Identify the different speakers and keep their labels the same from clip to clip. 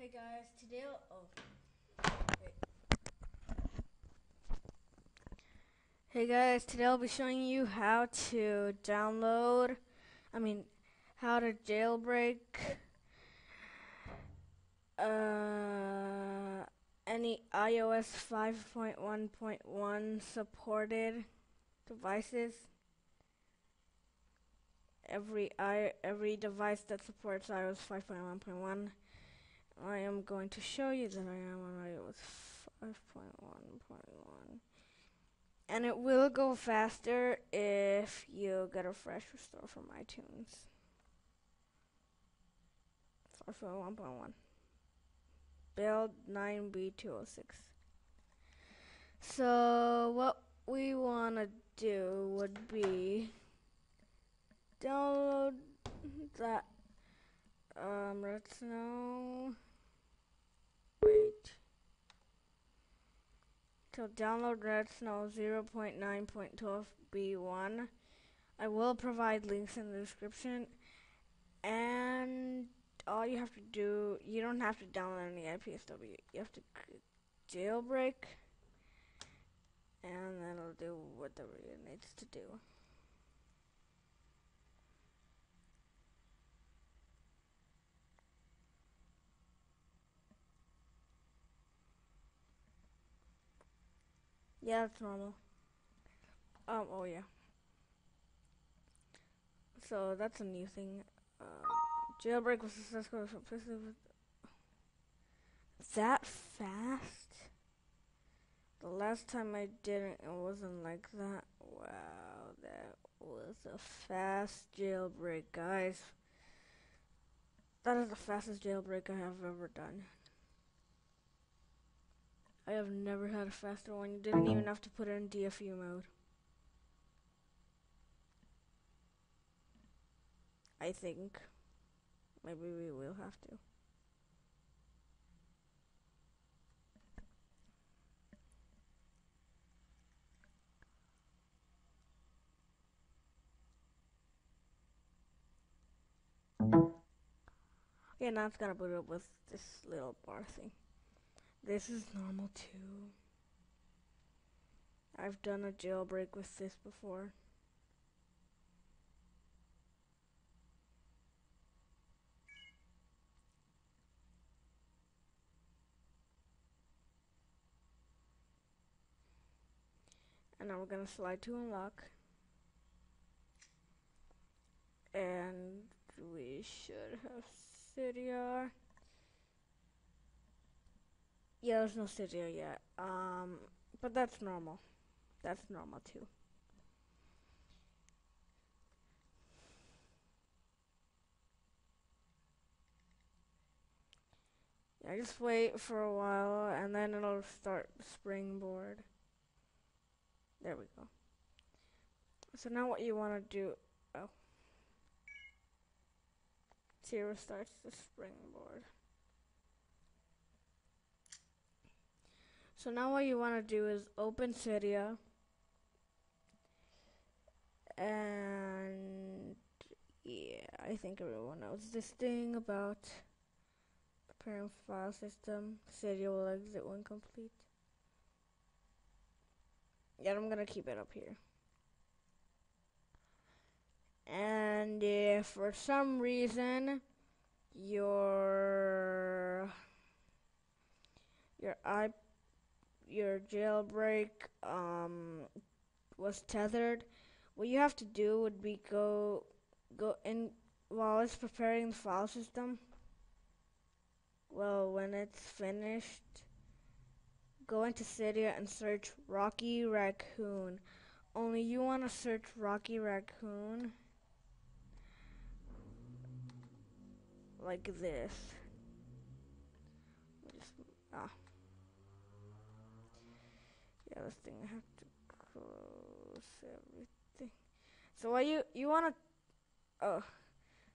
Speaker 1: Hey guys, today I'll, oh. Hey guys, today I'll be showing you how to download, I mean, how to jailbreak uh, any iOS 5.1.1 supported devices. Every i every device that supports iOS 5.1.1 I am going to show you that I am on iOS 5.1.1. And it will go faster if you get a fresh restore from iTunes. 5.1.1. Build 9B206. So, what we want to do would be download that um, let's know Wait. So download Red Snow 0.9.12b1. I will provide links in the description. And all you have to do, you don't have to download any IPSW. You have to jailbreak. And then it'll do whatever it needs to do. Yeah, that's normal. Um, oh yeah. So that's a new thing. Um, jailbreak was successful. That fast? The last time I did it, it wasn't like that. Wow, that was a fast jailbreak, guys. That is the fastest jailbreak I have ever done. I have never had a faster one. You didn't even have to put it in DFU mode. I think. Maybe we will have to. Yeah, now it's gonna boot up with this little bar thing. This is normal too. I've done a jailbreak with this before. And now we're going to slide to unlock. And we should have Cydia. Yeah, there's no Cydia yet. Um, but that's normal. That's normal too. Yeah, just wait for a while and then it'll start springboard. There we go. So now what you want to do, oh. Zero starts the springboard. So now what you want to do is open Cydia and yeah, I think everyone knows this thing about preparing file system. Cydia will exit when complete. Yeah, I'm gonna keep it up here. And if for some reason your your iPad your jailbreak um, was tethered, what you have to do would be go go in while it's preparing the file system. Well, when it's finished, go into Cydia and search Rocky Raccoon. Only you want to search Rocky Raccoon like this. Just, ah yeah, this thing I have to close everything. So what you you wanna oh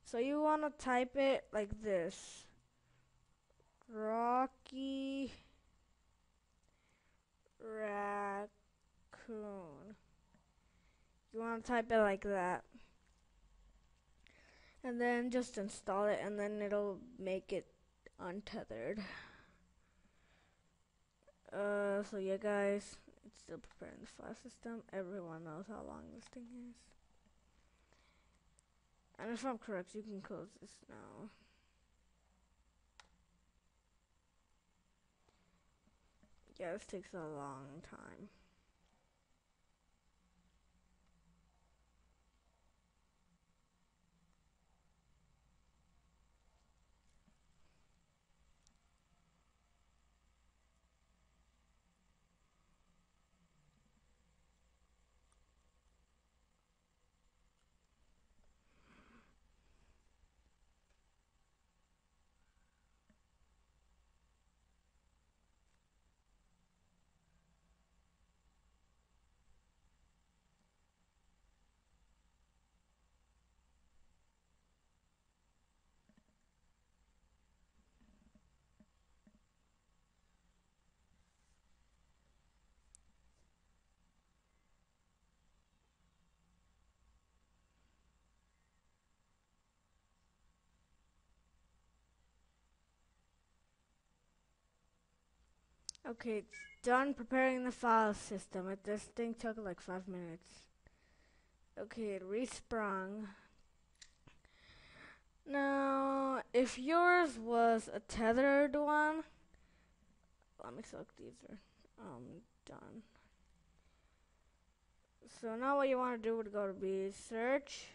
Speaker 1: so you wanna type it like this. Rocky raccoon. You wanna type it like that. And then just install it and then it'll make it untethered. Uh, so yeah, guys, it's still preparing the file system. Everyone knows how long this thing is. And if I'm correct, you can close this now. Yeah, this takes a long time. Okay, it's done preparing the file system. It, this thing took like five minutes. Okay, it resprung. Now, if yours was a tethered one, let me select these are um done. So now what you want to do would go to be search,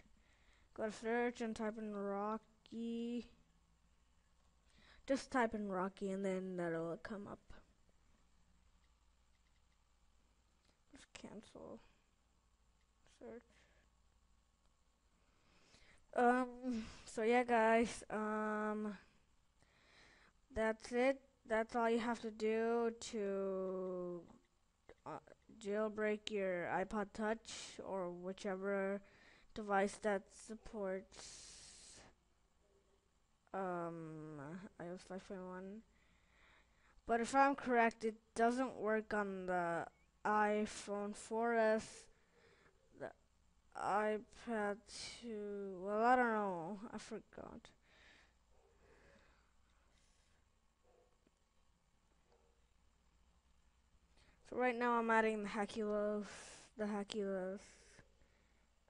Speaker 1: go to search and type in Rocky. Just type in Rocky and then that'll come up. Cancel search. Um, so yeah, guys, um, that's it. That's all you have to do to uh, jailbreak your iPod Touch or whichever device that supports um, iOS 5.1. But if I'm correct, it doesn't work on the iPhone 4S, the iPad 2. Well, I don't know. I forgot. So right now I'm adding the Hackulos, the Hackulos,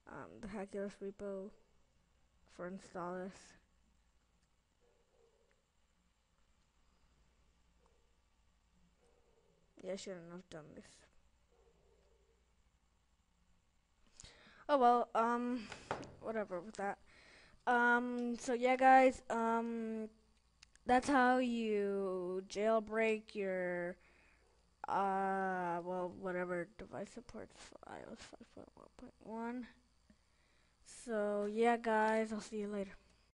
Speaker 1: um, the Hackulos repo for installers. Yeah, I shouldn't have done this. Oh well, um, whatever with that. Um, so yeah, guys, um, that's how you jailbreak your, uh, well, whatever device supports iOS 5.1.1. So yeah, guys, I'll see you later.